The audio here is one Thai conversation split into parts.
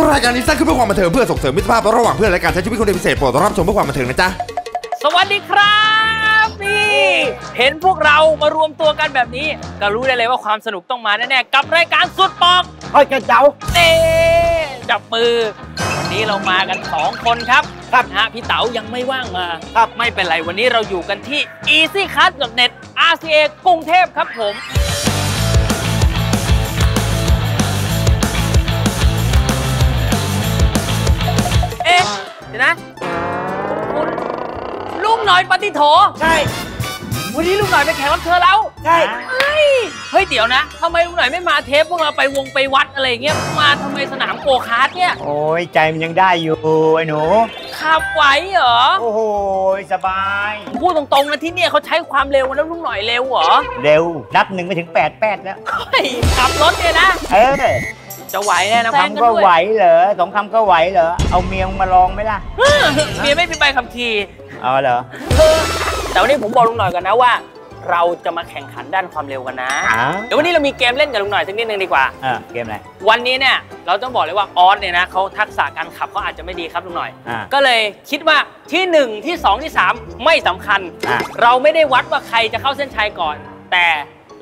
รายการนี้สร้างขึ้นเพื่อความบันเทิงเพื่อส่งเสริมมิตรภาพระหว่างเพื่อนและการใช้ชีวิตคนเดียวพิเศษโปรดรับชมเพื่อความบันเทิงนะจ๊ะ สวัสดีครับนี่เห็นพวกเรามารวมตัวกันแบบนี้ ก็รู้ได้เลยว่าความสนุกต้องมาแน่ๆกับรายการสุดปอกเฮ้ยกระเจ้าเต้จับมือวันนี้เรามากัน 2 คนครับครับนะฮะพี่เต๋ายังไม่ว่างมาครับไม่เป็นไรวันนี้เราอยู่กันที่ easycard.net RCA กรุงเทพครับผม เดี๋ยวนะคุณลุงหน่อยปฏิโถ ใช่ วันนี้ลุงหน่อยเป็นแขกรับเชิญแล้วใช่ เฮ้ยเฮ้ยเดี๋ยวนะทำไมลุงหน่อยไม่มาเทปพวกเราไปวงไปวัดอะไรอย่างเงี้ยมาทำไมสนามโกคาร์ทเนี่ยโอ้ยใจมันยังได้อยู่ไอ้หนู ขับไหวเหรอโอ้โหสบาย พูดตรงๆนะที่เนี่ยเขาใช้ความเร็วกันแล้วลุงหน่อยเร็วเหรอเร็วนับหนึ่งไปถึงแปดแปดแล้ว เฮ้ยขับรถเนี่ยนะ เออ จะไหวแน่นะแซงกันคำก็ด้วยไหวเหรอสองคำก็ไหวเหรอ เอาเมียงมาลองไหมล่ะ เมียไม่มีใบขับขี่เอาเหรอเออแต่วันนี้ผมบอกลุงหน่อยกันนะว่า เราจะมาแข่งขันด้านความเร็วกันนะอ้าวเดี๋ยววันนี้เรามีเกมเล่นกับลุงหน่อยสักนิดนึงดีกว่าอ่าเกมอะไร วันนี้เนี่ยเราต้องบอกเลยว่าออสเนี่ยนะเขาทักษะการขับเขาอาจจะไม่ดีครับลุงหน่อย อ่า ก็เลยคิดว่าที่1 ที่ 2 ที่ 3 ไม่สำคัญ อะ เราไม่ได้วัดว่าใครจะเข้าเส้นชัยก่อน แต่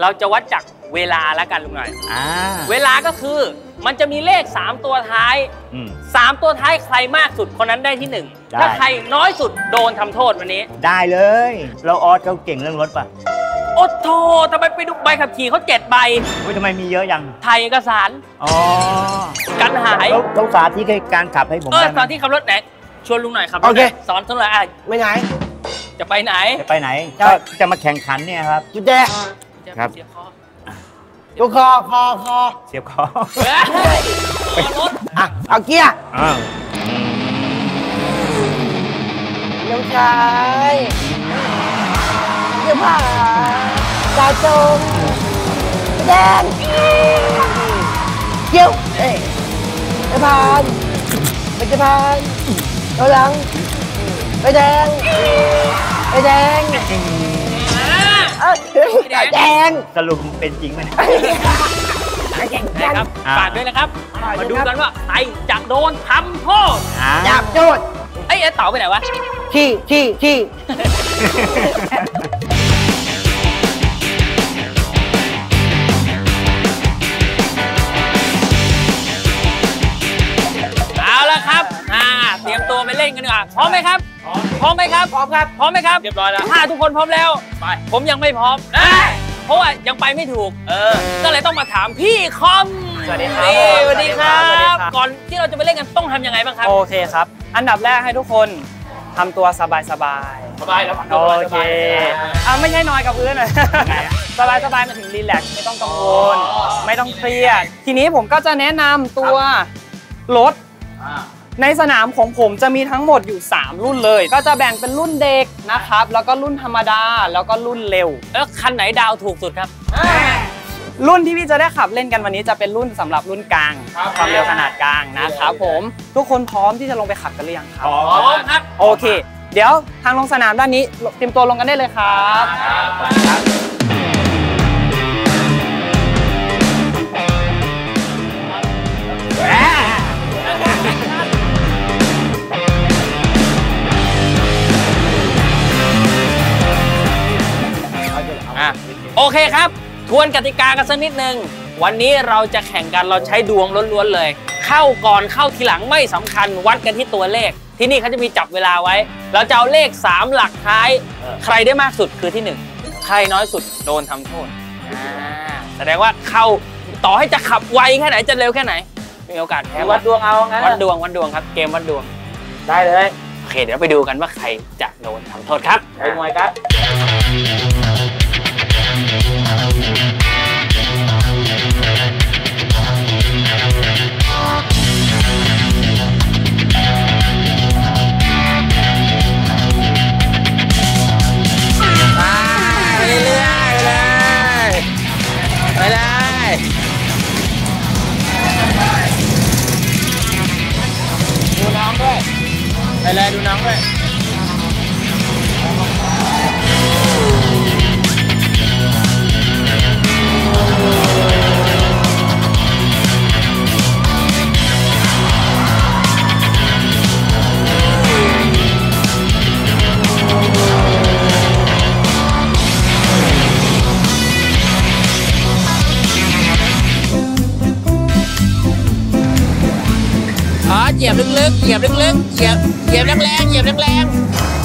เราจะวัดจาก เวลาแล้วกันลุงหน่อย อ่า เวลาก็คือมันจะมีเลข 3 ตัวท้าย อืม 3 ตัวท้ายใครมากสุดคนนั้นได้ที่ ได้ 1 ถ้าใครน้อยสุดโดนทำโทษวันนี้ ได้เลย เราออสเขาเก่งเรื่องรถป่ะโอ้โธ่ทำไมไปดูใบขับขี่เขา7ใบเฮ้ยทำไมมีเยอะยัง ถ่ายเอกสารอ๋อกันหาย เขาเขาสาธิตให้การขับให้ผมเออได้ไหตมอนที่ขับรถไหนชวนลุงหน่อยขับรถโอเค หน่อยสอนสักหน่อยอะไม่ไหนจะไปไหนจะไปไหน ใช่ ก็จะมาแข่งขันเนี่ยครับ จุดแดงครับ เสียคอ ตัวคอคอคอเสียบคอเฮ้ยคอรถอะเอาเกียร์อ้าวน้องชายเสื้อผ้าตาจงแดงเกี้ยวเอ้ยไปผ่านไปจะผ่านตัวหลังไปแดงไปแดง เอ้ยแดงสรุปเป็นจริงไหมนะครับอ่าฝากด้วยนะครับ มาดูกันว่าใครจะโดนทำโทษอ่าจับโจดเอ้ไอ้เต๋าไปไหนวะที่ที่ที่เอาละครับเตรียมตัวไปเล่นกันดีกว่าพร้อมไหมครับพร้อม ไหมครับ พร้อมครับ พร้อมไหมครับ เรียบร้อยแล้ว ถ้าทุกคนพร้อมแล้ว ไป ผมยังไม่พร้อมเอ้ยเพราะว่ายังไปไม่ถูก เออ ก็เลยต้องมาถามพี่คอม สวัสดีครับนี่สวัสดีครับสวัสดีครับ ก่อนที่เราจะไปเล่นกันต้องททำยังไงบ้างครับ โอเคครับ อันดับแรกให้ทุกคนทำตัวสบายสบายสบายแล้วๆโอเคอะไม่ใช่นอยกับพื้นหน่อยสบายสบายๆมาถึงรีแลกซ์ไม่ต้องกังวล ไม่ต้องเครียด ทีนี้ผมก็จะแนะนำตัวรถ ในสนามของผมจะมีทั้งหมดอยู่ 3 รุ่นเลย ก็จะแบ่งเป็นรุ่นเด็กนะครับ แล้วก็รุ่นธรรมดา แล้วก็รุ่นเร็วแล้วคันไหนดาวถูกสุดครับ รุ่นที่พี่จะได้ขับเล่นกันวันนี้จะเป็นรุ่นสำหรับรุ่นกลาง ความเร็วขนาดกลางนะครับผม ทุกคนพร้อมที่จะลงไปขับกันหรือยังครับ พร้อมครับ โอเค เดี๋ยวทางลงสนามด้านนี้เตรียมตัวลงกันได้เลยครับ อะโอเคครับ ทวนกติกากันสักนิดนึง วันนี้เราจะแข่งกันเราใช้ดวงล้วนๆเลย เข้าก่อนเข้าทีหลังไม่สำคัญวัดกันที่ตัวเลข ที่นี่เขาจะมีจับเวลาไว้ เราจะเอาเลข 3 หลักท้าย ใครได้มากสุดคือที่ 1 ใครน้อยสุดโดนทำโทษอ่าแสดงว่าเข้าต่อให้จะขับไวแค่ไหนจะเร็วแค่ไหน มีโอกาสแพ้วัดดวงเอางั้นวัดดวงวัดดวงครับเกมวัดดวงได้เลยโอเคเดี๋ยวไปดูกันว่าใครจะโดนทำโทษครับไปมวยครับ ไปเรื่อ เหยียบลึกๆเหยียบลึกๆเหยียบเหยียบแรงๆเหยียบแรงๆ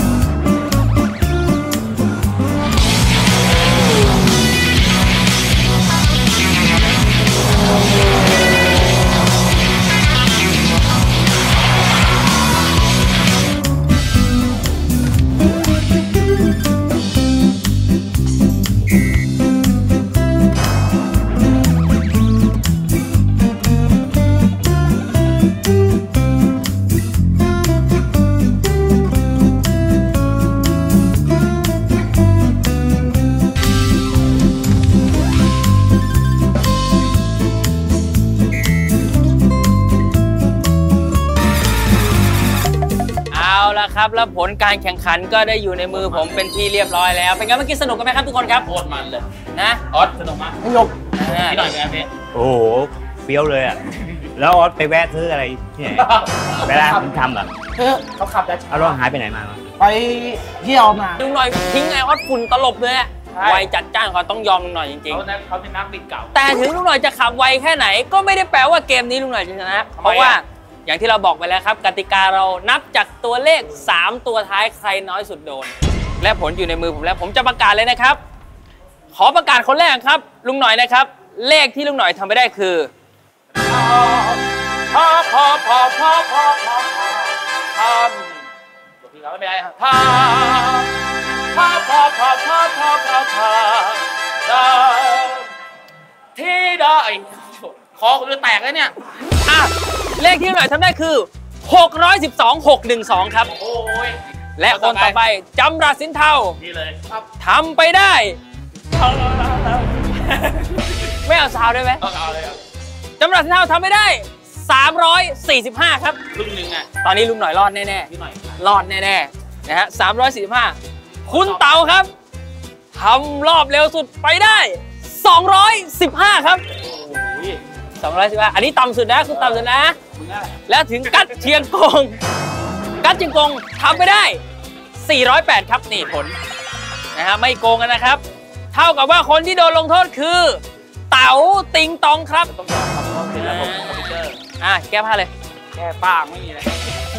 เอาละครับ แล้วผลการแข่งขันก็ได้อยู่ในมือผมเป็นที่เรียบร้อยแล้ว เป็นไงเมื่อกี้สนุกกันไหมครับทุกคนครับโคตรมันเลยนะออสสนุกมากสนุกพี่หน่อยเป็นไงพี่โอ้โหเปรี้ยวเลยอะแล้วออสไปแวะซื้ออะไรที่ไหนเวลาคุณทำเหรอเออเขาขับแต่เอาแล้วหายไปไหนมาวะไปเที่ยวมาลุงหน่อยทิ้งไอออสฝุ่นตลบเลยอะไวจัดจ้านเขาต้องยอมลุงหน่อยจริงเขาเขาเป็นนักบินเก่าๆแต่ถึงลุงหน่อยจะขับไวแค่ไหน ก็ไม่ได้แปลว่าเกมนี้ลุงหน่อยจะชนะ เพราะว่า อย่างที่เราบอกไปแล้วครับ กติกาเรานับจากตัวเลข 3 ตัวท้ายใครน้อยสุดโดน และผลอยู่ในมือผมแล้วผมจะประกาศเลยนะครับ ขอประกาศคนแรกครับ ลุงหน่อยนะครับ เลขที่ลุงหน่อยทำไม่ได้คือ พอพอพอพอพอพอพอทำตัวพี่เขาไม่เป็นไรครับทำพอพอพอพอพอพอพอทำที่ได้ คอคุณจะแตกแล้วเนี่ย อะ เลขที่ลุงหน่อยทำได้คือ 612 612 ครับ โอ้ยและคนต่อไปจำรัดสินเทานี่เลยครับทำไปได้ไม่เอาซาวได้ไหมต้องเอาเลยครับจำรัดสินเทาทำไปได้ 345 ครับครึ่งหนึ่งอะตอนนี้ลุงหน่อยรอดแน่พี่หน่อยๆรอดแน่ๆนะฮะ345 คุณเต๋าครับทำรอบเร็วสุดไปได้ 215 ครับ โอ้ ย215อันนี้ต่ำสุดนะคุณต่ำสุดนะมึงอะแล้วถึงกัดเชียงกง กัดเชียงกงทำไปได้ 408 ครับนี่ผลนะฮะไม่โกงกันนะครับ เท่ากับว่าคนที่โดนลงโทษคือ เต๋าติงตองครับต้องยอมครับเพราะเป็นระบบคอมพิวเตอร์อะแก้ผ้าเลยแก้ป้างไม่มีอะไร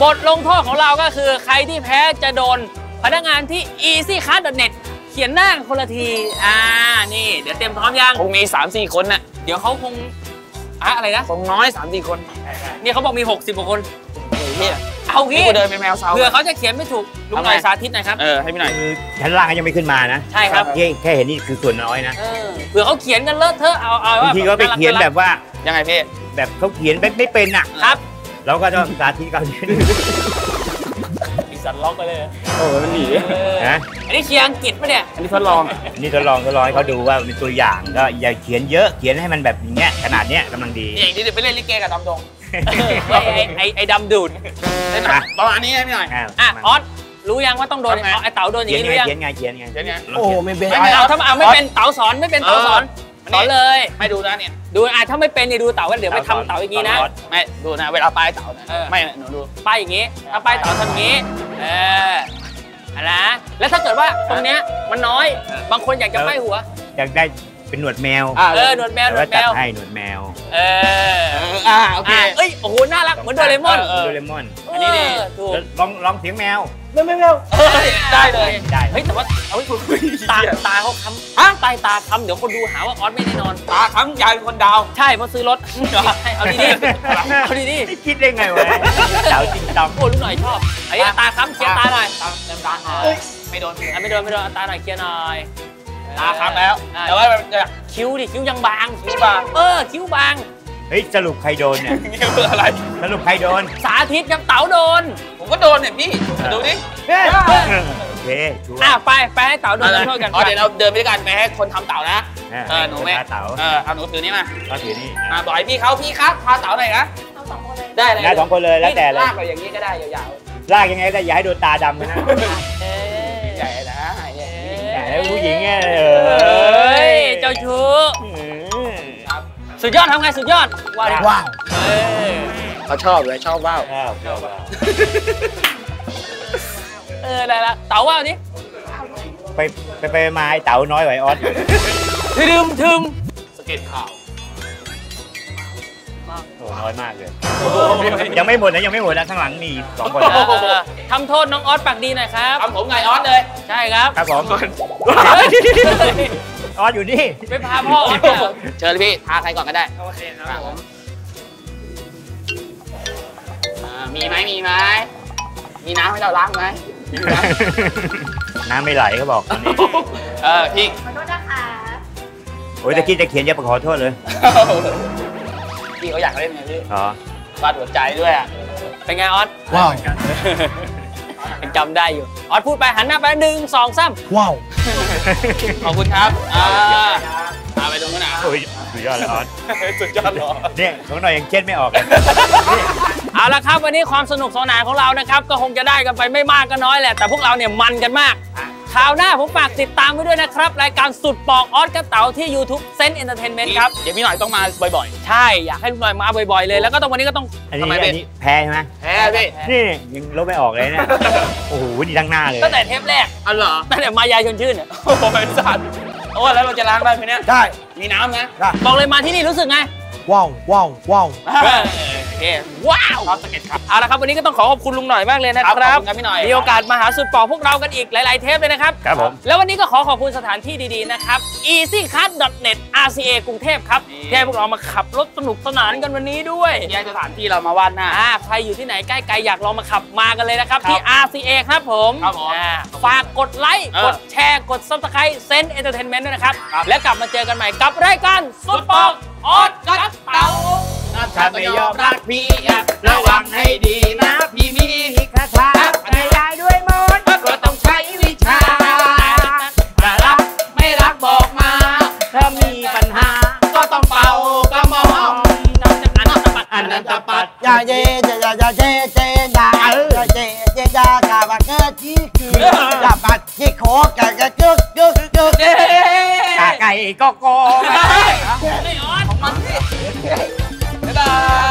บทลงโทษของเราก็คือใครที่แพ้จะโดนพนักงานที่ easycard.net เขียนหน้าคนละที อ่า นี่ เดี๋ยวเตรียมพร้อมยัง คงมี 3 4 คนน่ะ เดี๋ยวเขาคง อะอะไรนะคงน้อย3 4คนนี่เขาบอกมี 60กว่าคน เนี่ยเอานี่งี้กูเดินเป็นแมวเซา เผื่อเขาจะเขียนไม่ถูกลุงหน่อยสาธิตหนะครับ เออให้พี่หน่อย คือชั้นล่างก็ยังไม่ขึ้นมานะใช่ครับแค่แค่เห็นนี่คือส่วนน้อยนะเออเผื่อเขาเขียนกันเลอะเทอะเอาเอาบางว่าทีก็ไปเขียนแบบว่ายังไงพี่ แบบเขาเขียนไม่ไม่เป็นอะ ครับ เราก็ต้องสาธิตเขา อีสันล็อกไปเลยโอ้ยมันหนีนะ อันนี้เชียร์อังกฤษปะเนี่ย อันนี้ทดลอง นี่ทดลองทดลองให้เขาดูว่าเป็นตัวอย่างก็อย่าเขียนเยอะเขียนให้มันแบบอย่างเงี้ยขนาดเนี้ยกำลังดีอย่างนี้เดี๋ยวไปเล่นลิเกกับดำดงไอ้ไอ้ไอ้ไอ้ดำดูดเล่นหนังประมาณนี้ให้พี่หน่อยอะอะมาออสรู้ยังว่าต้องโดนทำไงเอาไอ้เต๋าโดนอย่างเขียนนี้ไงรู้ยังเขียนไงเขียนไงเดี๋ยวเนี้ยโอ้ไม่เป็นไม่เอาถ้าเอาไม่เป็นเต๋าสอนไม่เป็นเต๋าสอนเออ สอนเลย ไม่ดูนะเนี่ย ดูอะถ้าไม่เป็นเนี่ยดูเต๋ากันเดี๋ยวไปทำเต๋าอย่างนี้นะ ไม่ดูนะ เวลาปลายเต่านะเออไม่หนูดูป้ายอย่างนี้ ถ้าป้ายเต๋าทำอย่างนี้ เอออันนะแล้วถ้าเกิดว่าตรงเนี้ยมันน้อย บางคนอยากจะป้ายหัว อยากได้ เป็นหนวดแมวเออหนวดแมวหนแต่วว่าดแมจัดวให้หนวดแมวเออเอออ่าโอเค อะเอ้ยโอ้โหน่ารักเหมือนโดเรมอนเออ โดเรมอนอันนี้นี่ถูกแล้วลองลองเสียงแมวไม่ไม่ไม่เฮ้ยได้เลย ได้เฮ้ยแต่ว่าเอาไว้คุยตาตาเขาค้ำฮะใต้ตาค้ำเดี๋ยวคนดูหาว่าออสไม่ได้นอน ตาครั้งยายเป็นคนดาว ใช่เพราะซื้อรถให้เอาดีๆเอาดีไม่คิดได้ไงวะสาวจริงจัง ๆโอ้ลูกหน่อยชอบไอ้ตาค้ำเคลียร์ตาหน่อยตาเต็มตาไม่โดนอะไม่โดนไม่โดนเอาตาหน่อยเคลียร์หน่อย ตาครับแล้วอะแต่ว่ามันจะคิ้วดิคิ้วยังบางคิ้วบางเออคิ้วบางเฮ้ยสรุปใครโดนเนี่ยนี่คืออะไรสรุปใครโดน สาธิตกับเต๋าโดน ผมก็โดนเนี่ยพี่ดูดิโอเคชัวร์อะไปไปให้เต๋าโดนโทษกันอ๋อเดี๋ยวเราเดินไปด้วยกันไปให้คนทำเต่านะเออหนูแม่เต๋าเออเอาหนูถือนี่มาก็ถือนี่มาบอกให้พี่เขาพี่ครับพาเต่าหน่อยนะได้เลยได้สองคนเลยแล้วแต่เลยลากไปอย่างนี้ก็ได้ยาวลากยังไงก็อย่าให้โดนตาดำนะ ญิงเนี่ยเอเฮ้ยอเจ้าชู้ครับสุดยอดทำไงสุดยอดว่าดิว้าวเออเขาชอบเลยชอบว่าวอ้าวชอบอะเออได้ละเต๋าว่าดิไปไปไปมาไอ้เต๋าน้อยไหวออสทึมทึมสเก็ตข่าวมา โอ้น้อยมากเลย ยังไม่หมดนะยังไม่หมดนะข้างหลังมีสองคนเออทำโทษน้องออสปากดีหน่อยครับ ทำผมไงออสเลยใช่ครับครับผมเฮ้ยออสอยู่นี่ ไปพาพ่อออสเนี่ยเชิญเลยพี่ทาใครก่อนก็ได้โอเคครับผมอ่ามีไหมมีไหมมีน้ำให้เราล้างไหมมีไหมน้ำไม่ไหลเขาบอกวันนี้เออพี่โอ้ยตะกี้จะเขียนจะขอโทษเลย พี่เขาอยากเล่นไงพี่อ๋อวาดหัวใจด้วยอะเป็นไงออสว้าวยังจำได้อยู่ออสพูดไปหันหน้าไปหนึ่งสองสามว้าวขอบคุณครับอ่าพาไปตรงนู้นนะโอ้ยสุดยอดเลยออสสุดยอดเหรอเนี่ยของหน่อยยังเช็ดไม่ออกเลยเอาละครับวันนี้ความสนุกสนานของเรานะครับ ก็คงจะได้กันไปไม่มากก็น้อยแหละแต่พวกเราเนี่ยมันกันมากค ราวหน้าผมฝากติดตามไว้ด้วยนะครับ รายการสุดปอกออสกระเต๋าที่ YouTube Sense Entertainment ครับ เดี๋ยวพี่หน่อยต้องมาบ่อยใช่ อยากให้ลุงหน่อยมาบ่อยๆเลย แล้วก็ต้องวันนี้ก็ต้องอันนี้ทำไมเป็นอันนี้แพ้ใช่ไหมๆแพ้พี่นี่ยังลบไม่ออกเลยเนี่ย โอ้โหดีทั้งหน้าเลยตั้งแต่เทปแรกอ๋อเหรอตั้งแต่มายายชวนชื่นเนี่ยโอ้โหเป็นสัตว์โอ้แล้วเราจะล้างได้ไหมเนี่ยได้ มีน้ำนะบอกเลยมาที่นี่รู้สึกไงว้าวว้าวว้าว เออโอ เค ว้าวครับสเก็ตครับ เอาละครับ วันนี้ก็ต้องขอขอบคุณลุงหน่อยมากเลยนะครับครับขอบคุณครับพี่หน่อย มีโอกาสมาหาสุดปลอกพวกเรากันอีกหลาย ๆ เทปเลยนะครับ ครับผม แล้ววันนี้ก็ขอขอบคุณสถานที่ดี ๆ นะครับ EasyKart.net RCA กรุงเทพครับที่ให้พวกเรามาขับรถสนุกสนานกันวันนี้ด้วยย้ายสถานที่เรามาวาดหน้าอ่าใครอยู่ที่ไหนใกล้ๆอยากลองมาขับมากันเลยนะครับครับที่ RCA ครับผมครับผมอ่าฝากกดไลค์เออกดแชร์ กด Subscribe Zense Entertainment ด้วยนะครับครับ แล้วกลับมาเจอกันใหม่กับรายการสุดปอกออดกัดเต๋า ถ้าไม่ยอมรักพี่อะระวังให้ดีนะพี่มีคาถาไม่ได้ด้วยมนต์ก็ต้องใช้วิชาถ้ารักไม่รักบอกมา ถ้ามีปัญหา ก็ต้องเป่ากระหม่อมอันนั้นตปัดอย่าเย่อย่าอย่าอย่าเย่เจอย่าอย่าเย่เจอย่ากาบเกอจี้คืออย่าปัดยี่โคกะกะกึกกึกกึกกาไก่ก็โกงบ๊ายบา ย